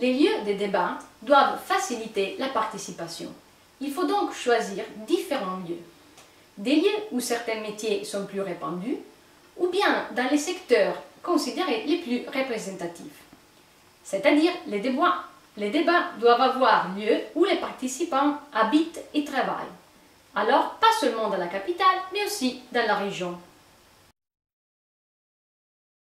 Les lieux des débats doivent faciliter la participation. Il faut donc choisir différents lieux. Des lieux où certains métiers sont plus répandus, ou bien dans les secteurs considérés les plus représentatifs. C'est-à-dire les débats, les débats doivent avoir lieu où les participants habitent et travaillent. Alors, pas seulement dans la capitale, mais aussi dans la région.